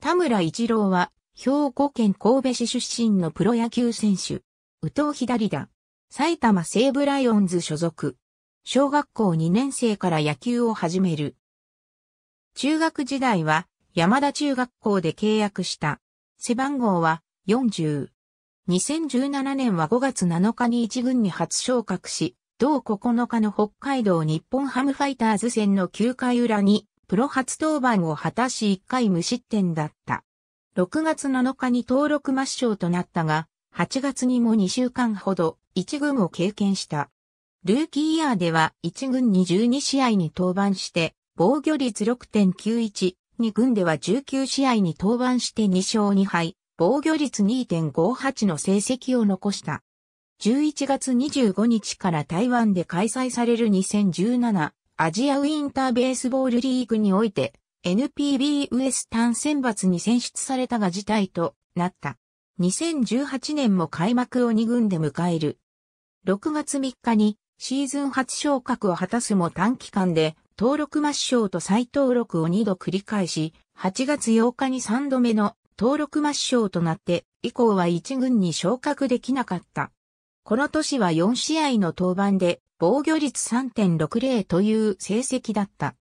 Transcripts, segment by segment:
田村一郎は、兵庫県神戸市出身のプロ野球選手。宇藤左だ。埼玉西武ライオンズ所属。小学校2年生から野球を始める。中学時代は山田中学校で契約した。背番号は40。2017年は5月7日に1軍に初昇格し、同9日の北海道日本ハムファイターズ戦の9回裏にプロ初登板を果たし1回無失点だった。6月7日に登録抹消となったが、8月にも2週間ほど1軍を経験した。ルーキーイヤーでは1軍に12試合に登板して防御率6.91、2軍では19試合に登板して2勝2敗、防御率2.58の成績を残した。11月25日から台湾で開催される2017アジアウィンターベースボールリーグにおいて NPB ウエスタン選抜に選出されたが事態となった。2018年も開幕を2軍で迎える。6月3日にシーズン初昇格を果たすも短期間で登録抹消と再登録を2度繰り返し、8月8日に3度目の登録抹消となって以降は1軍に昇格できなかった。この年は4試合の登板で防御率3.60という成績だった。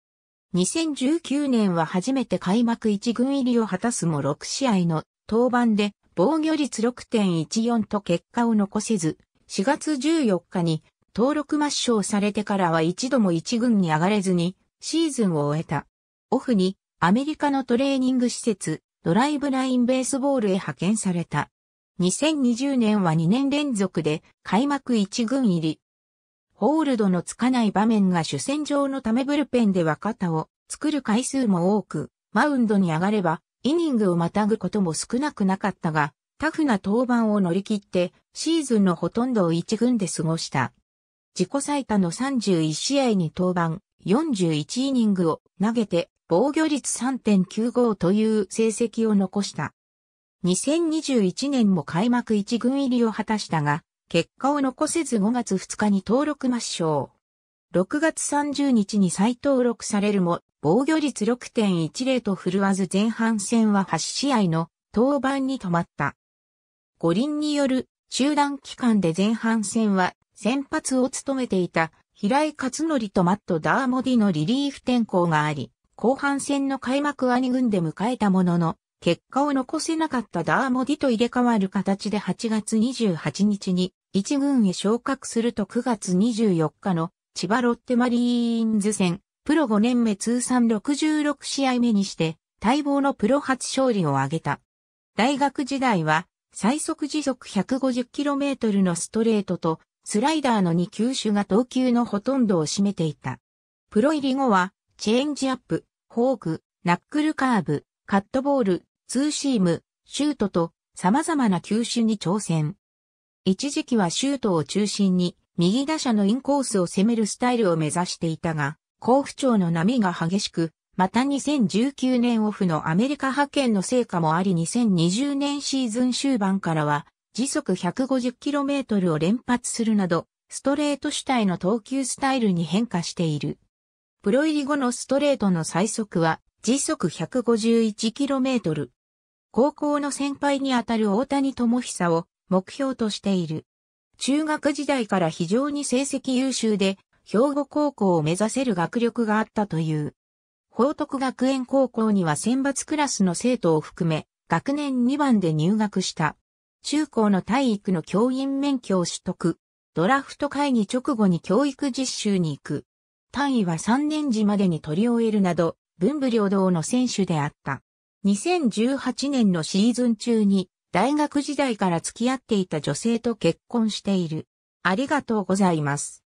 2019年は初めて開幕1軍入りを果たすも6試合の登板で防御率6.14と結果を残せず、4月14日に登録抹消されてからは一度も1軍に上がれずにシーズンを終えた。オフにアメリカのトレーニング施設ドライブラインベースボールへ派遣された。2020年は2年連続で開幕1軍入り。ホールドのつかない場面が主戦場のためブルペンでは肩を作る回数も多く、マウンドに上がればイニングをまたぐことも少なくなかったが、タフな登板を乗り切ってシーズンのほとんどを1軍で過ごした。自己最多の31試合に登板、41イニングを投げて防御率3.95という成績を残した。2021年も開幕1軍入りを果たしたが、結果を残せず5月2日に登録抹消。6月30日に再登録されるも、防御率6.10と振るわず前半戦は8試合の登板に止まった。五輪による中断期間で前半戦は先発を務めていた平井勝則とマット・ダーモディのリリーフ転向があり、後半戦の開幕は2軍で迎えたものの、結果を残せなかったダーモディと入れ替わる形で8月28日に1軍へ昇格すると9月24日の千葉ロッテマリーンズ戦、プロ5年目通算66試合目にして待望のプロ初勝利を挙げた。大学時代は最速時速 150km のストレートとスライダーの2球種が投球のほとんどを占めていた。プロ入り後はチェンジアップ、フォーク、ナックルカーブ、カットボール、ツーシーム、シュートと様々な球種に挑戦。一時期はシュートを中心に右打者のインコースを攻めるスタイルを目指していたが、好不調の波が激しく、また2019年オフのアメリカ派遣の成果もあり2020年シーズン終盤からは時速 150km を連発するなど、ストレート主体の投球スタイルに変化している。プロ入り後のストレートの最速は時速 151km。高校の先輩にあたる大谷智久を目標としている。中学時代から非常に成績優秀で、兵庫高校を目指せる学力があったという。報徳学園高校には選抜クラスの生徒を含め、学年2番で入学した。中高の体育の教員免許を取得。ドラフト会議直後に教育実習に行く。単位は3年時までに取り終えるなど、文武両道の選手であった。2018年のシーズン中に大学時代から付き合っていた女性と結婚している。ありがとうございます。